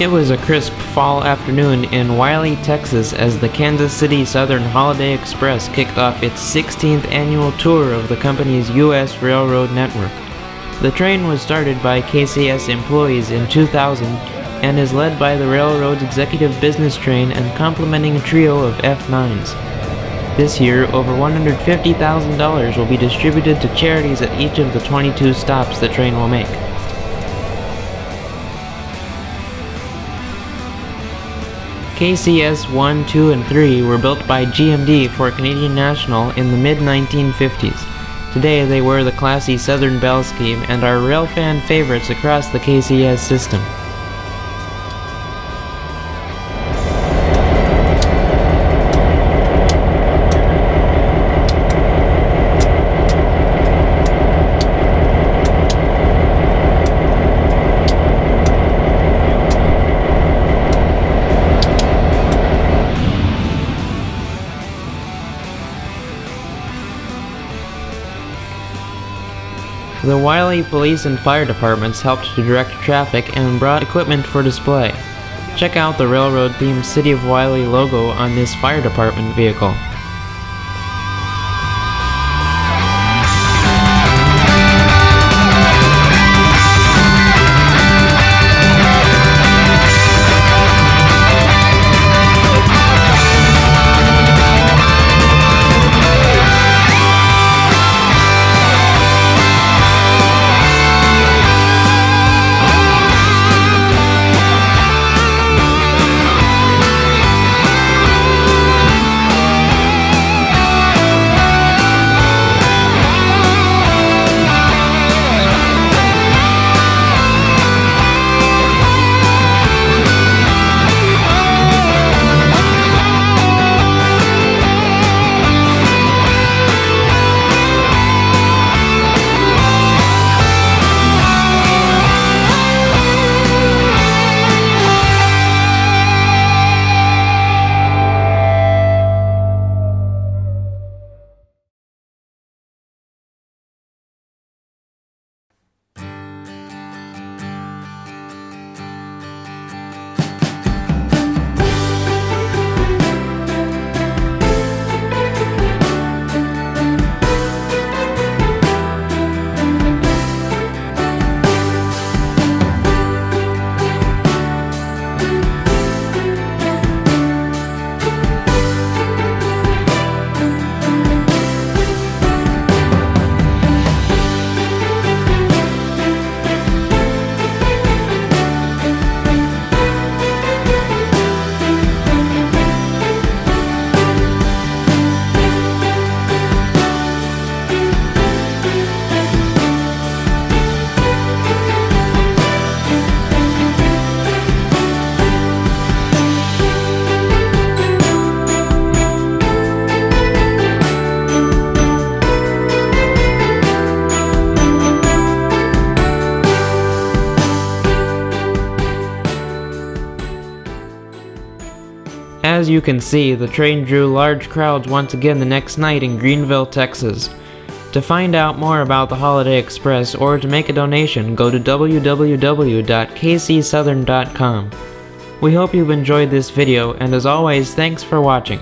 It was a crisp fall afternoon in Wylie, Texas as the Kansas City Southern Holiday Express kicked off its 16th annual tour of the company's U.S. railroad network. The train was started by KCS employees in 2000 and is led by the railroad's executive business train and complementing trio of F9s. This year, over $150,000 will be distributed to charities at each of the 22 stops the train will make. KCS 1, 2, and 3 were built by GMD for Canadian National in the mid 1950s. Today they wear the classy Southern Belle scheme and are railfan favorites across the KCS system. The Wylie Police and Fire Departments helped to direct traffic and brought equipment for display. Check out the railroad themed City of Wylie logo on this fire department vehicle. As you can see, the train drew large crowds once again the next night in Greenville, Texas. To find out more about the Holiday Express or to make a donation, go to www.kcsouthern.com. We hope you've enjoyed this video, and as always, thanks for watching.